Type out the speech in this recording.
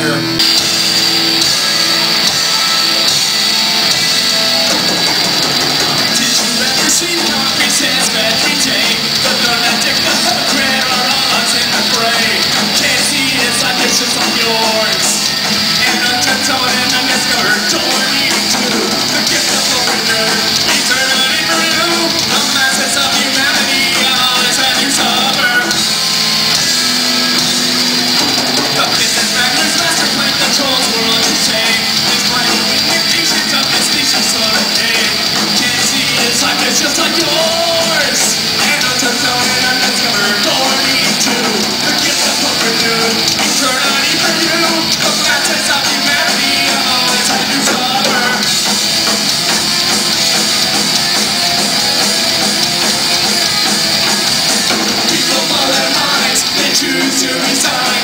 here. choose your side.